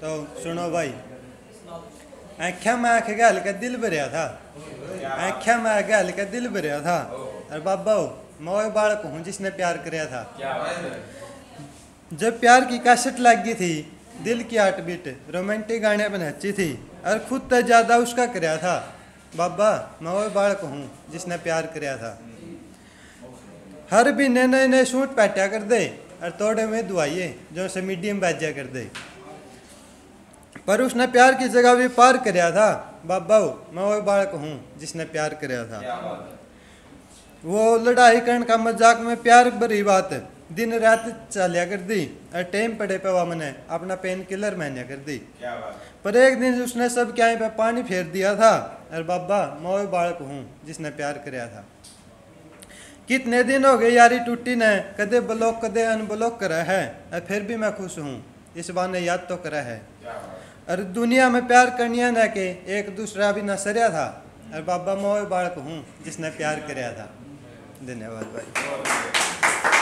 तो सुनो भाई आख्या में आख गल का दिल भरिया था। आख्या में आख गल का दिल भरिया था। अरे बाबा मैं वही बालक हूँ जिसने प्यार कराया था। जब प्यार की कासट लग गई थी दिल की आठ बीट रोमांटिक गाने पर नच्ची थी और खुद तो ज़्यादा उसका कराया था। बाबा मैं वही बालक हूँ जिसने प्यार कराया था। हर महीने नए नए सूट पैट्या कर दे और तोड़े में दुआइए जो से मीडियम बैजा कर दे। पर उसने प्यार की जगह भी पार कराया था। बाबा मैं वही बालक हूँ जिसने प्यार कराया था। वो लड़ाई करने का मज़ाक में प्यार भरी बात दिन रात चलिया कर दी और टाइम पड़े पे वह मैंने अपना पेन किलर मैंने कर दी पर एक दिन उसने सब क्या पे पानी फेर दिया था और बाबा मैं वही बालक हूँ जिसने प्यार कराया था। कितने दिन हो गए यारी टूटी ने? कदे ब्लॉक कदे अनब्लॉक करा है। फिर भी मैं खुश हूँ। इस बार ने याद तो करा है। और दुनिया में प्यार करनिया ना के एक दूसरा भी ना सरिया था। और बाबा मोह बालक हूँ जिसने प्यार कराया था। धन्यवाद भाई।